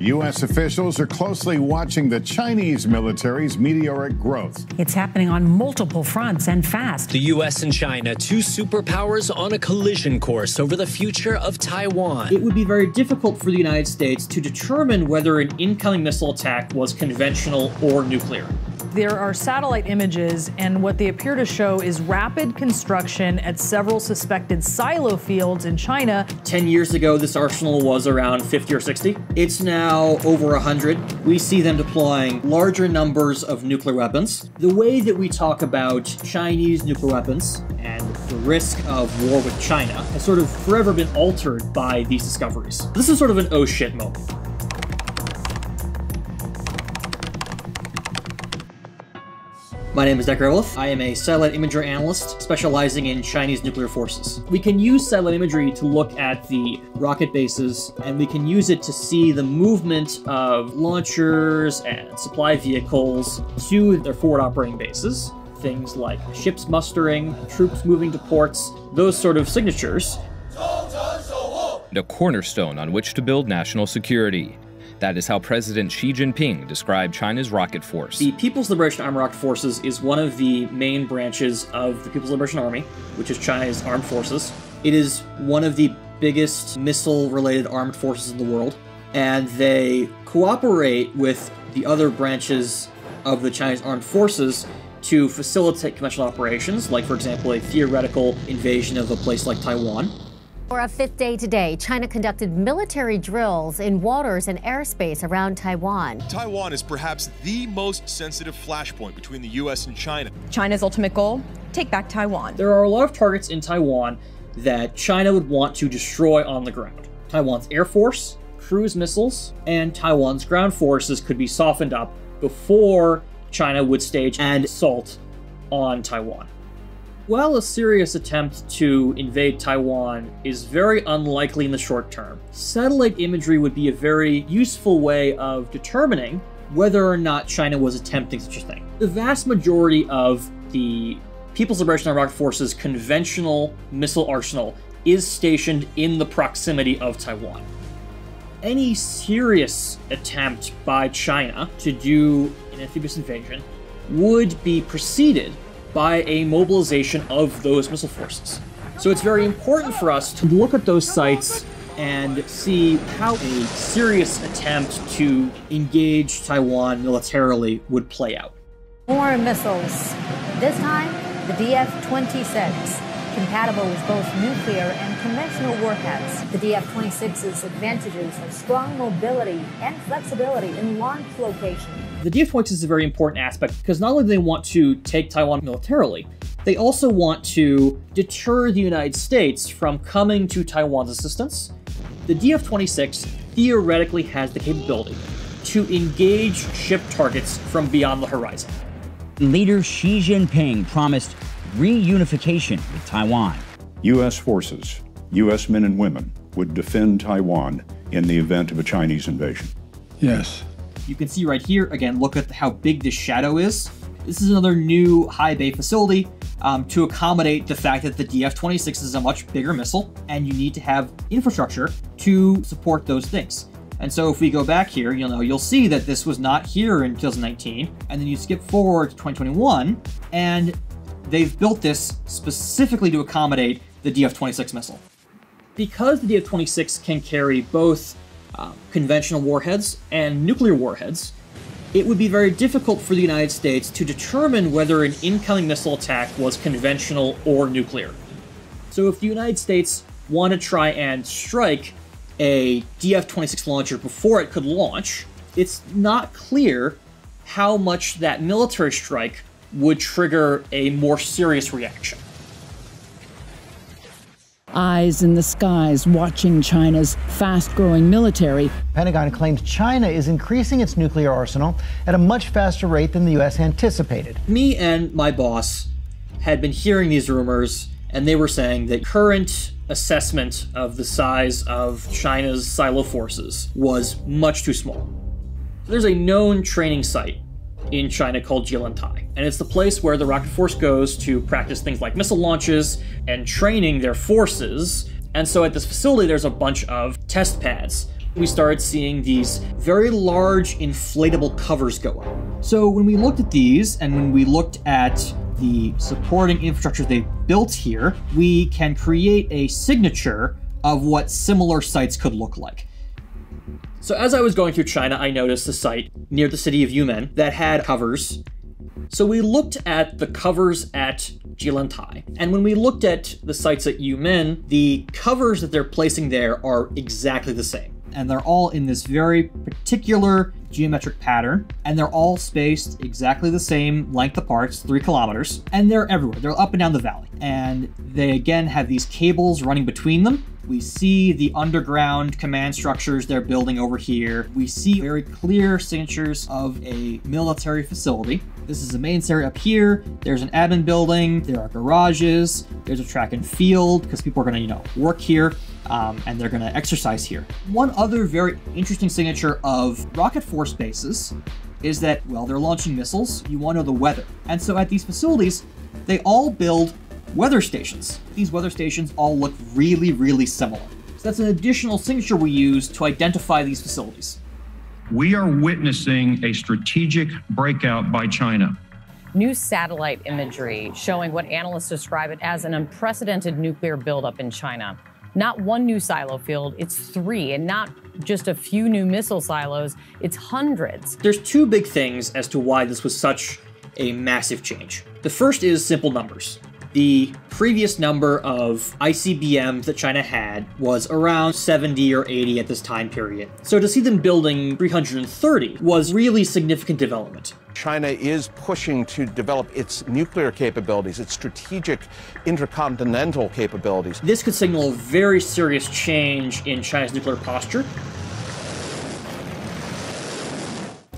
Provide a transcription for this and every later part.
U.S. officials are closely watching the Chinese military's meteoric growth. It's happening on multiple fronts and fast. The U.S. and China, two superpowers on a collision course over the future of Taiwan. It would be very difficult for the United States to determine whether an incoming missile attack was conventional or nuclear. There are satellite images, and what they appear to show is rapid construction at several suspected silo fields in China. 10 years ago, this arsenal was around 50 or 60. It's now over 100. We see them deploying larger numbers of nuclear weapons. The way that we talk about Chinese nuclear weapons and the risk of war with China has sort of forever been altered by these discoveries. This is sort of an oh shit moment. My name is Decker Wolf. I am a satellite imager analyst specializing in Chinese nuclear forces. We can use satellite imagery to look at the rocket bases, and we can use it to see the movement of launchers and supply vehicles to their forward operating bases. Things like ships mustering, troops moving to ports, those sort of signatures. A cornerstone on which to build national security. That is how President Xi Jinping described China's rocket force. The People's Liberation Army Rocket Forces is one of the main branches of the People's Liberation Army, which is China's armed forces. It is one of the biggest missile related armed forces in the world, and they cooperate with the other branches of the Chinese armed forces to facilitate conventional operations, like, for example, a theoretical invasion of a place like Taiwan. For a fifth day today, China conducted military drills in waters and airspace around Taiwan. Taiwan is perhaps the most sensitive flashpoint between the U.S. and China. China's ultimate goal take back Taiwan. There are a lot of targets in Taiwan that China would want to destroy on the ground. Taiwan's Air Force, cruise missiles, and Taiwan's ground forces could be softened up before China would stage an assault on Taiwan. While a serious attempt to invade Taiwan is very unlikely in the short term, satellite imagery would be a very useful way of determining whether or not China was attempting such a thing. The vast majority of the People's Liberation Rocket Force's conventional missile arsenal is stationed in the proximity of Taiwan. Any serious attempt by China to do an amphibious invasion would be preceded by a mobilization of those missile forces. So it's very important for us to look at those sites and see how a serious attempt to engage Taiwan militarily would play out. More missiles. This time, the DF 26 compatible with both nuclear and conventional warheads. The DF-26's advantages are strong mobility and flexibility in launch location. The DF-26 is a very important aspect because not only do they want to take Taiwan militarily, they also want to deter the United States from coming to Taiwan's assistance. The DF-26 theoretically has the capability to engage ship targets from beyond the horizon. Leader Xi Jinping promised reunification with Taiwan. U.S. forces, U.S. men and women, would defend Taiwan in the event of a Chinese invasion. Yes. You can see right here, again, look at how big this shadow is. This is another new high bay facility um, to accommodate the fact that the DF-26 is a much bigger missile, and you need to have infrastructure to support those things. And so if we go back here, you'll know, you'll see that this was not here in 2019, and then you skip forward to 2021, and they've built this specifically to accommodate the DF-26 missile. Because the DF-26 can carry both uh, conventional warheads and nuclear warheads, it would be very difficult for the United States to determine whether an incoming missile attack was conventional or nuclear. So if the United States want to try and strike a DF-26 launcher before it could launch, it's not clear how much that military strike would trigger a more serious reaction. Eyes in the skies watching China's fast growing military. Pentagon claims China is increasing its nuclear arsenal at a much faster rate than the U.S. anticipated. Me and my boss had been hearing these rumors, and they were saying that current assessment of the size of China's silo forces was much too small. There's a known training site in China called Jilantai. And it's the place where the Rocket Force goes to practice things like missile launches and training their forces. And so at this facility, there's a bunch of test pads we started seeing these very large inflatable covers go up. So when we looked at these and when we looked at the supporting infrastructure they built here, we can create a signature of what similar sites could look like. So as I was going through China, I noticed a site near the city of Yumen that had covers. So we looked at the covers at Jilantai. And when we looked at the sites at Yumen, the covers that they're placing there are exactly the same. And they're all in this very particular geometric pattern, and they're all spaced exactly the same length apart, three kilometers, and they're everywhere. They're up and down the valley. And they again have these cables running between them. We see the underground command structures they're building over here. We see very clear signatures of a military facility. This is the main area up here. There's an admin building. There are garages. There's a track and field because people are going to, you know, work here um, and they're going to exercise here. One other very interesting signature of rocket force bases is that, well, they're launching missiles. You want to know the weather. And so at these facilities, they all build weather stations. These weather stations all look really, really similar. So that's an additional signature we use to identify these facilities. We are witnessing a strategic breakout by China. New satellite imagery showing what analysts describe it as an unprecedented nuclear buildup in China. Not one new silo field, it's three, and not just a few new missile silos, it's hundreds. There's two big things as to why this was such a massive change. The first is simple numbers. The previous number of ICBMs that China had was around 70 or 80 at this time period. So to see them building 330 was really significant development. China is pushing to develop its nuclear capabilities, its strategic intercontinental capabilities. This could signal a very serious change in China's nuclear posture.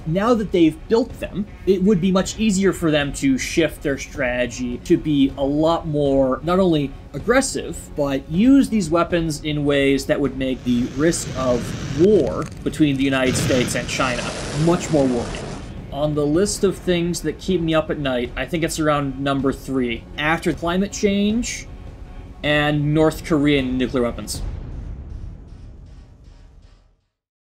Now that they've built them, it would be much easier for them to shift their strategy to be a lot more not only aggressive, but use these weapons in ways that would make the risk of war between the United States and China much more worrying. On the list of things that keep me up at night, I think it's around number three. After climate change and North Korean nuclear weapons.